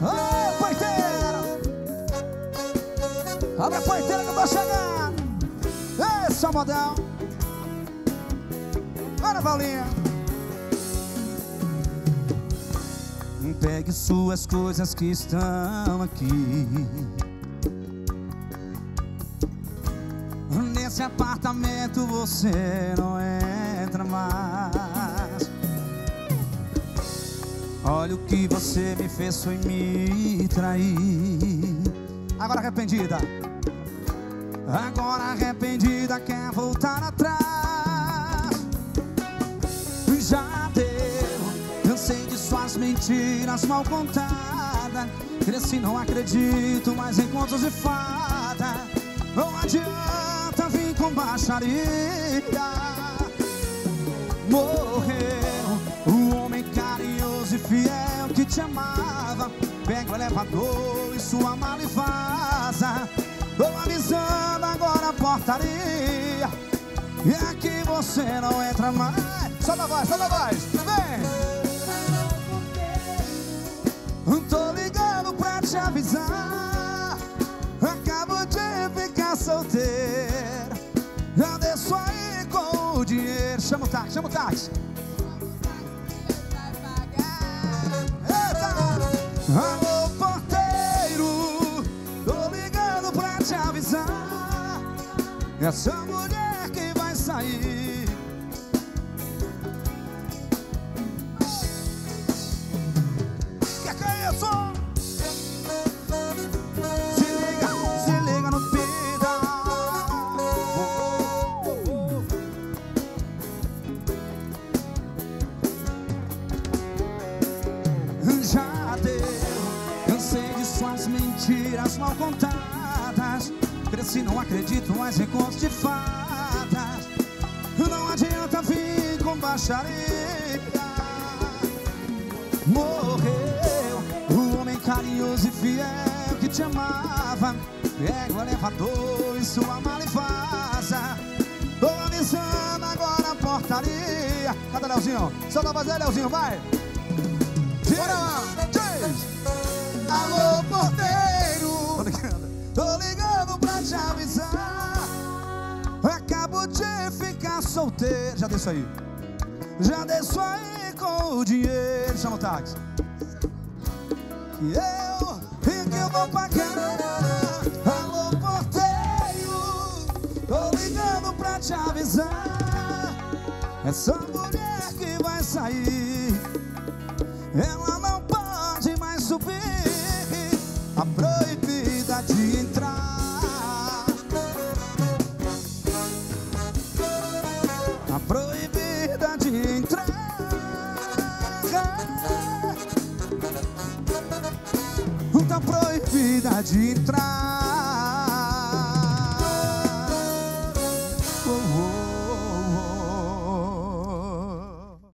Ô, porteiro! Abre a porteira que eu tô chegando! Ei, Salvadão! Ana Valinha! Pegue suas coisas que estão aqui Nesse apartamento você não entra mais Olha o que você me fez foi me trair. Agora arrependida. Agora arrependida quer voltar atrás. Já deu, cansei de suas mentiras mal contadas. Cresci, não acredito mais em contos de fada. Não adianta vir com baixaria. Fiel que te amava. Pega o elevador e sua mala e vaza. Tô avisando agora a portaria. E aqui você não entra mais. Solta a voz, solta a voz. Vem. Tô ligando pra te avisar. Acabo de ficar solteira. Já desço aí com o dinheiro. Chama o táxi, chama o táxi. Te avisar. Essa mulher que vai sair. Que que é isso? Se liga, se liga no pida. Já deu, cansei de suas mentiras mal contadas. Cresci, não acredito mais em contos de fadas. Não adianta vir com baixaria. Morreu o homem carinhoso e fiel que te amava. O elevador e sua vaza. Tô avisando agora a portaria. Cadê Leozinho? Solta a voz aí, Leozinho, vai! Diz! Alô, porteiro! Tô ligando. Pra te avisar. Acabo de ficar solteiro. Já desço aí. Já desço aí com o dinheiro. Chama o táxi. Que eu, e que eu vou pagar. Alô, porteiro! Tô ligando pra te avisar. Essa mulher que vai sair. Ela não pode mais subir a proibida de entrar.